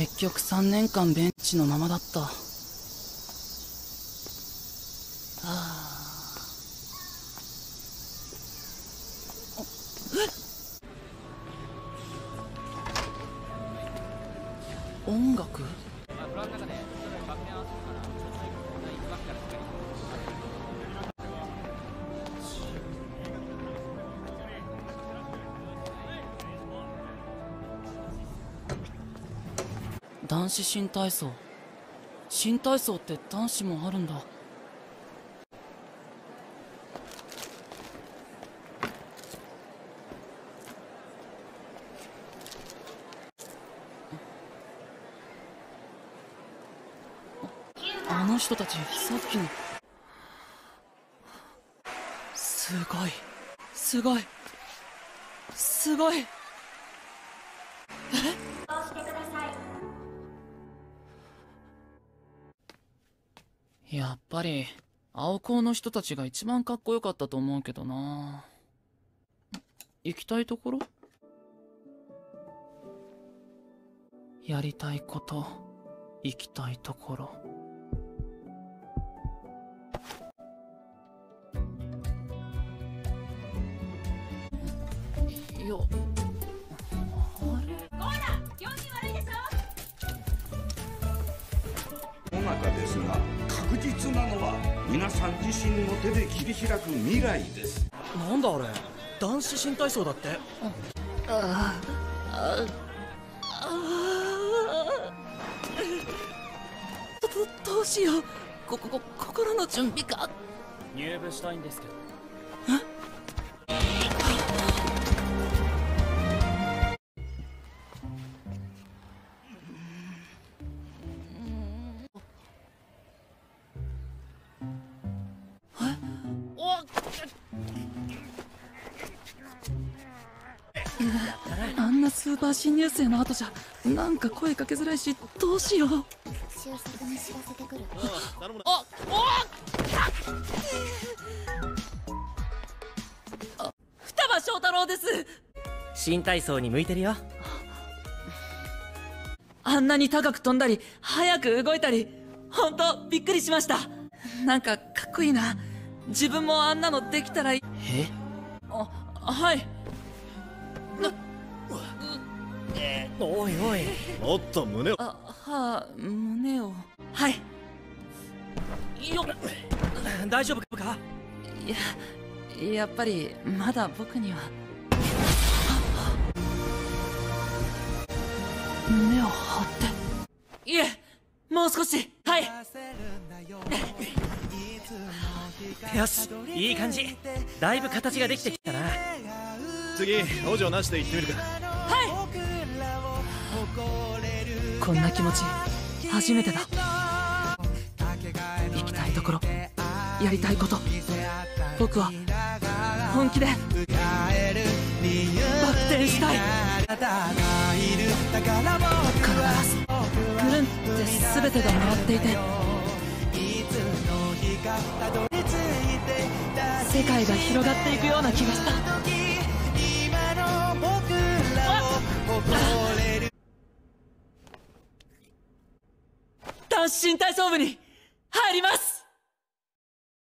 結局3年間ベンチのままだった。あ。あ音楽？男子新体操。新体操って男子もあるんだ。あの人たちさっきの。すごい。すごい。すごい。え？っやっぱり青校の人たちが一番かっこよかったと思うけどな。行きたいところ？やりたいこと？行きたいところ。よあれ？世の中ですが確実なのは皆さん自身の手で切り開く未来です。なんだあれ？男子新体操だって。どどうしようこここ心の準備が入部したいんですけど あんなスーパー新入生の後じゃなんか声かけづらいしどうしよう。収束に知らせてくるあお双葉翔太郎です新体操に向いてるよあんなに高く飛んだり早く動いたり本当びっくりしましたなんかかっこいいな自分もあんなのできたらいいえあはいおいおい。もっと胸を。あはあ胸を。はい。よっ。大丈夫か？いややっぱりまだ僕には。胸を張って。いえもう少し。はい。よしいい感じ。だいぶ形ができてきたな。次補助なしで行ってみるかこんな気持ち初めてだ。行きたいところやりたいこと。僕は本気でバク転したい。体がぐるんって全てが回っていて世界が広がっていくような気がした。男子新体操部に入ります。